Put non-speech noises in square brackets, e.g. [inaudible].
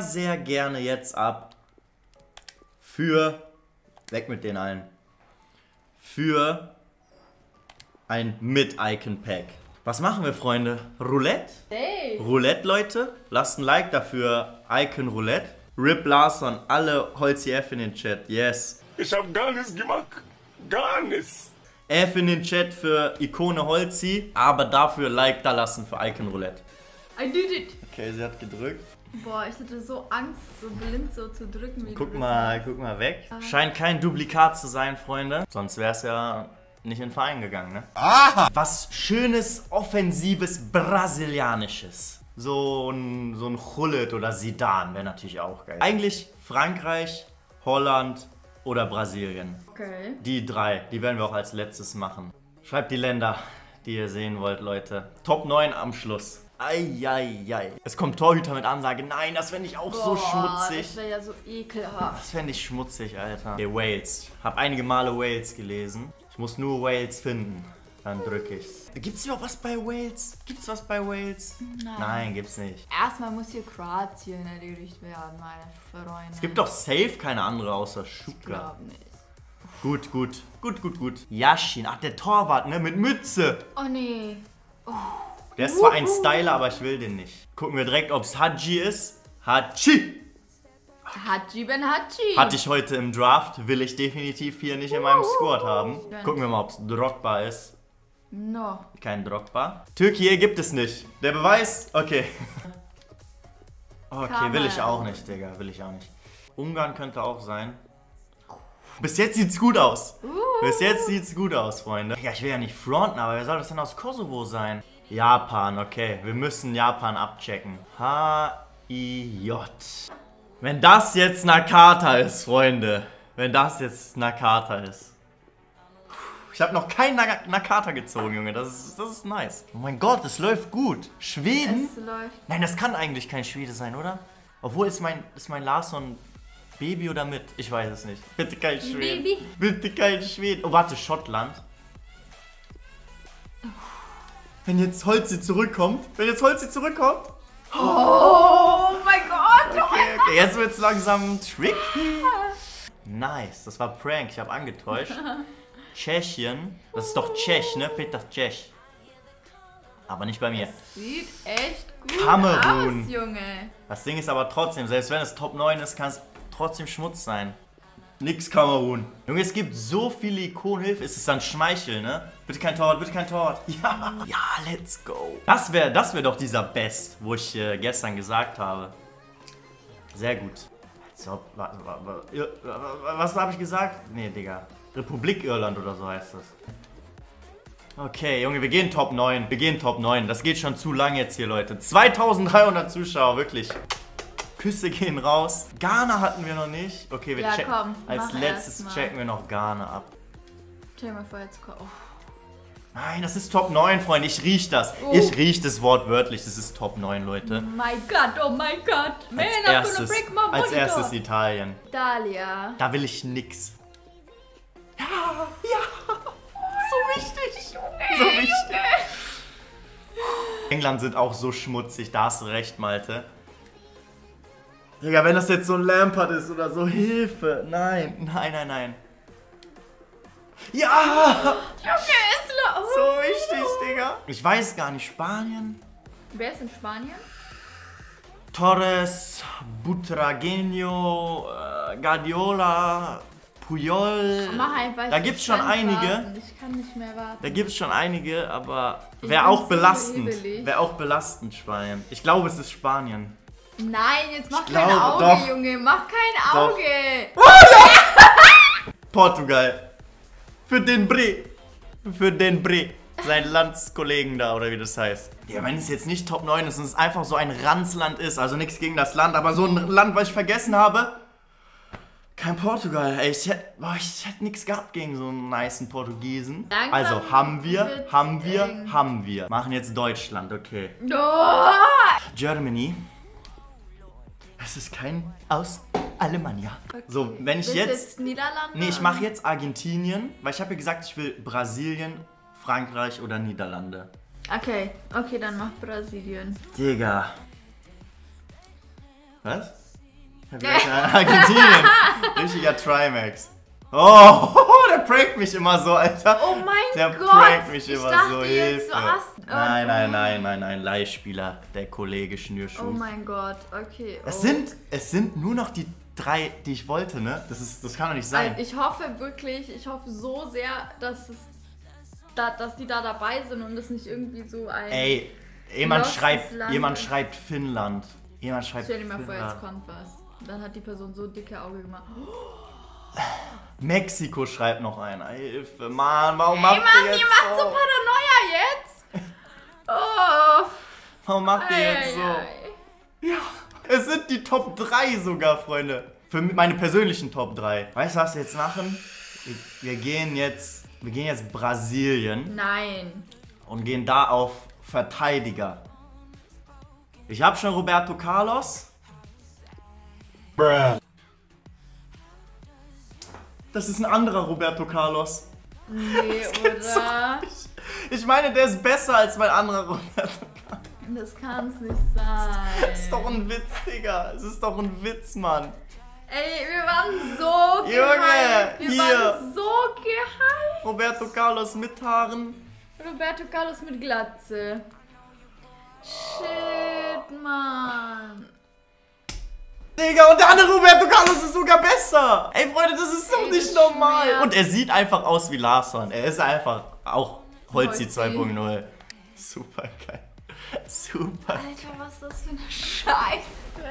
sehr gerne jetzt ab für, weg mit den allen, für ein Mit-Icon-Pack. Was machen wir, Freunde? Roulette? Hey. Roulette, Leute. Lasst ein Like dafür. Icon Roulette. Rip Larson, alle Holzi F in den Chat. Yes. Ich hab gar nichts gemacht. Gar nichts. F in den Chat für Ikone Holzi, aber dafür Like da lassen für Icon Roulette. I did it. Okay, sie hat gedrückt. Boah, ich hatte so Angst, so blind so zu drücken. Wie Guck mal, guck mal weg. Scheint kein Duplikat zu sein, Freunde. Sonst wäre es ja nicht in den Verein gegangen, ne? Aha! Was schönes, offensives, brasilianisches. So ein, so ein Hullet oder Sidan wäre natürlich auch geil. Eigentlich Frankreich, Holland oder Brasilien. Okay. Die drei, die werden wir auch als letztes machen. Schreibt die Länder, die ihr sehen wollt, Leute. Top 9 am Schluss. Eieiei. Es kommt Torhüter mit Ansage. Nein, das fände ich auch so schmutzig. Das wäre ja so ekelhaft. Das fände ich schmutzig, Alter. Okay, Wales. Hab einige Male Wales gelesen. Ich muss nur Wales finden. Dann drücke ich's. Gibt's überhaupt was bei Wales? Gibt's was bei Wales? Nein. Nein, gibt's nicht. Erstmal muss hier Kroatien erledigt werden, meine Freunde. Es gibt doch safe keine andere außer Stuttgart. Glaub nicht. Gut, gut. Gut, gut, gut. Yashin. Ach, der Torwart, ne? Mit Mütze. Oh nee. Der ist zwar ein Styler, aber ich will den nicht. Gucken wir direkt, ob's Haji ist. Haji! Haji Ben Haji. Hatte ich heute im Draft, will ich definitiv hier nicht in meinem Squad haben. Gucken wir mal, ob's Drogba ist. No. Kein Drogba. Türkei gibt es nicht. Der Beweis? Okay. Okay, will ich auch nicht, Digga. Will ich auch nicht. Ungarn könnte auch sein. Bis jetzt sieht's gut aus. Bis jetzt sieht's gut aus, Freunde. Ja, ich will ja nicht fronten, aber wer soll das denn aus Kosovo sein? Japan, okay. Wir müssen Japan abchecken. H-I-J. Wenn das jetzt Nakata ist, Freunde. Wenn das jetzt Nakata ist. Ich habe noch keinen Nak Nakata gezogen, Junge. Das ist, das ist nice. Oh mein Gott, es läuft gut. Schweden? Es läuft. Nein, das kann eigentlich kein Schwede sein, oder? Obwohl, ist mein, ist mein Larson Baby oder mit? Ich weiß es nicht. Bitte kein Schweden. Baby. Bitte kein Schweden. Oh, warte, Schottland. Wenn jetzt Holzi zurückkommt. Wenn jetzt Holzi zurückkommt. Oh mein Gott. Okay, okay, jetzt wird's langsam tricky. Nice, das war Prank, ich habe angetäuscht. Tschechien, das ist doch Tschech, ne? Peter Tschech. Aber nicht bei mir. Sieht echt gut Kamerun. aus, Junge. Das Ding ist aber trotzdem, selbst wenn es Top 9 ist, kann es trotzdem Schmutz sein. Nix Kamerun. Junge, es gibt so viele Ikonenhilfe. Ist es dann Schmeichel, ne? Bitte kein Torwart, bitte kein Torwart. [laughs] Ja, ja, let's go. Das wäre das wär doch dieser Best, wo ich äh, gestern gesagt habe. Sehr gut. So, was habe ich gesagt? Nee, Digga. Republik Irland oder so heißt das. Okay, Junge, wir gehen Top 9. Wir gehen Top 9. Das geht schon zu lang jetzt hier, Leute. 2300 Zuschauer, wirklich. Küsse gehen raus. Ghana hatten wir noch nicht. Okay, wir Ja, checken. komm, Als letztes checken wir noch Ghana ab. Stell mal vor, jetzt kommt. Oh. Nein, das ist Top 9, Freunde. Ich riech das. Oh. Ich riech das wortwörtlich. Das ist Top 9, Leute. My God, oh my God. Man, Als I'm gonna erstes, break my als erstes Italien. Italia. Da will ich nix. Ja, ja. So wichtig. So wichtig. England sind auch so schmutzig, da hast du recht, Malte. Digga, wenn das jetzt so ein Lampard ist oder so, Hilfe. Nein, nein, nein, nein. Ja! Junge, ist lo- So wichtig, Digga. Ich weiß gar nicht, Spanien? Wer ist in Spanien? Torres, Butragueño, äh, Guardiola, Puyol. Mach einfach. Da gibt's schon einige. warten. Ich kann nicht mehr warten. Da gibt's schon einige, aber wäre auch belastend. Wäre auch belastend, Spanien. Ich glaube, es ist Spanien. Nein, jetzt mach Ich kein glaube, Auge, doch. Junge. Mach kein Doch. Auge. [laughs] Portugal. Für den Bre. Für den Bre. Sein Landskollegen da, oder wie das heißt. Ja, wenn es jetzt nicht Top 9 ist und es einfach so ein Ranzland ist, also nichts gegen das Land, aber so ein Land, was ich vergessen habe. Kein Portugal. Ey, ich hätte boah, ich nichts gehabt gegen so einen nicen Portugiesen. Langsam Also, haben wir, haben wir, haben wir. Machen jetzt Deutschland, okay. Oh. Germany. Es ist kein aus Alemannia. So, wenn ich jetzt. jetzt Niederlande? Nee, ich mache jetzt Argentinien, weil ich habe ja gesagt, ich will Brasilien, Frankreich oder Niederlande. Okay, okay, dann mach Brasilien. Digga. Was? [laughs] Argentinien. Richtiger Trimax. Oh, [laughs] der prankt mich immer so, Alter. Oh mein Der Gott! prankt mich ich immer so, jetzt, Hilfe. hast... Nein, oh, nein, nein, nein, nein, Leihspieler, der Kollege Schnürschuh. Oh mein Gott, okay. es, oh. sind, es sind nur noch die drei, die ich wollte, ne? Das, ist, das kann doch nicht sein. Also ich hoffe wirklich, ich hoffe so sehr, dass es... Da, dass die da dabei sind und es nicht irgendwie so ein... Ey, jemand schreibt, Land. jemand schreibt Finnland. Jemand schreibt Stell dir mal vor, jetzt Finnland. kommt was. Dann hat die Person so dicke Augen gemacht. Mexiko schreibt noch einer. Hilfe, Mann, warum Ey macht Mann, ihr die jetzt macht so so? Paranoia jetzt! Oh! Warum macht ihr jetzt so? Eieiei. Es sind die Top 3 sogar, Freunde. Für meine persönlichen Top 3. Weißt du, was wir jetzt machen? Wir, wir gehen jetzt. Wir gehen jetzt Brasilien Nein. und gehen da auf Verteidiger. Ich habe schon Roberto Carlos. Bruh. Das ist ein anderer Roberto Carlos. Nee, [laughs] oder? Ich meine, der ist besser als mein anderer Roberto. Das kann's nicht sein. Das ist doch ein Witz, Digga. Es ist doch ein Witz, Mann. Ey, wir waren so Junge, gehypt. Wir hier. waren so gehypt. Roberto Carlos mit Haaren. Roberto Carlos mit Glatze. Shit, Mann. Digga, und der andere Roberto Carlos ist sogar besser. Ey, Freunde, das ist doch Ey, nicht normal. schmerzt. Und er sieht einfach aus wie Larson. Er ist einfach auch Holzi Holzi. 2.0. Super geil. Super Alter, was ist das für eine Scheiße?